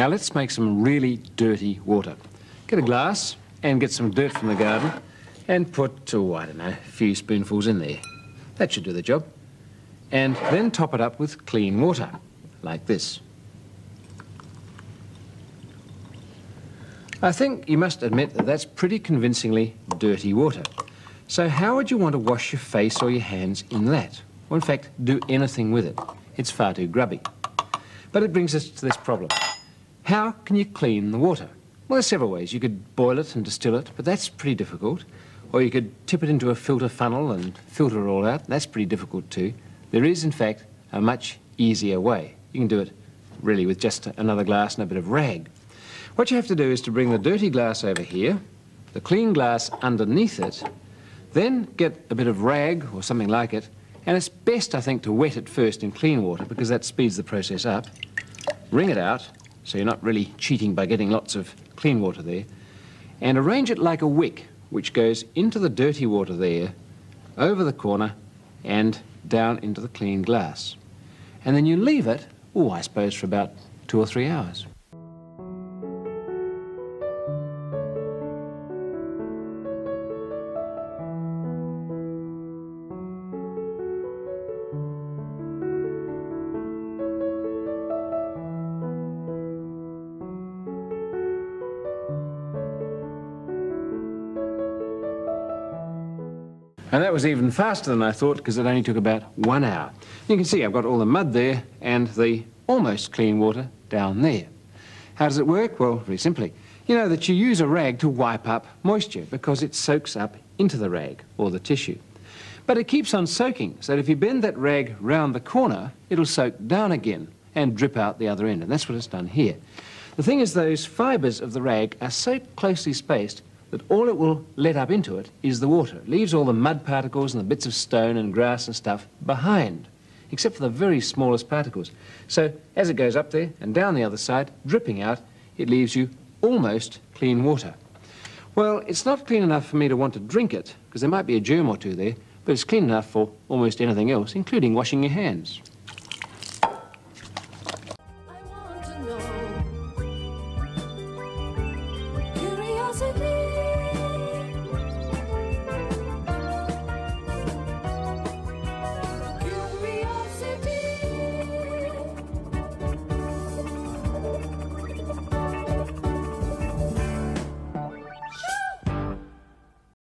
Now let's make some really dirty water. Get a glass and get some dirt from the garden and put, oh, I don't know, a few spoonfuls in there. That should do the job. And then top it up with clean water, like this. I think you must admit that that's pretty convincingly dirty water. So how would you want to wash your face or your hands in that? Or in fact, do anything with it? It's far too grubby. But it brings us to this problem. How can you clean the water? Well, there's several ways. You could boil it and distill it, but that's pretty difficult. Or you could tip it into a filter funnel and filter it all out. That's pretty difficult too. There is, in fact, a much easier way. You can do it really with just another glass and a bit of rag. What you have to do is to bring the dirty glass over here, the clean glass underneath it, then get a bit of rag or something like it, and it's best, I think, to wet it first in clean water because that speeds the process up. Wring it out, so you're not really cheating by getting lots of clean water there, and arrange it like a wick, which goes into the dirty water there, over the corner, and down into the clean glass. And then you leave it, oh, I suppose, for about two or three hours. And that was even faster than I thought because it only took about one hour. You can see I've got all the mud there and the almost clean water down there. How does it work? Well, very simply. You know that you use a rag to wipe up moisture because it soaks up into the rag or the tissue. But it keeps on soaking, so that if you bend that rag round the corner, it'll soak down again and drip out the other end, and that's what it's done here. The thing is, those fibres of the rag are so closely spaced that all it will let up into it is the water. It leaves all the mud particles and the bits of stone and grass and stuff behind, except for the very smallest particles. So as it goes up there and down the other side, dripping out, it leaves you almost clean water. Well, it's not clean enough for me to want to drink it, because there might be a germ or two there, but it's clean enough for almost anything else, including washing your hands.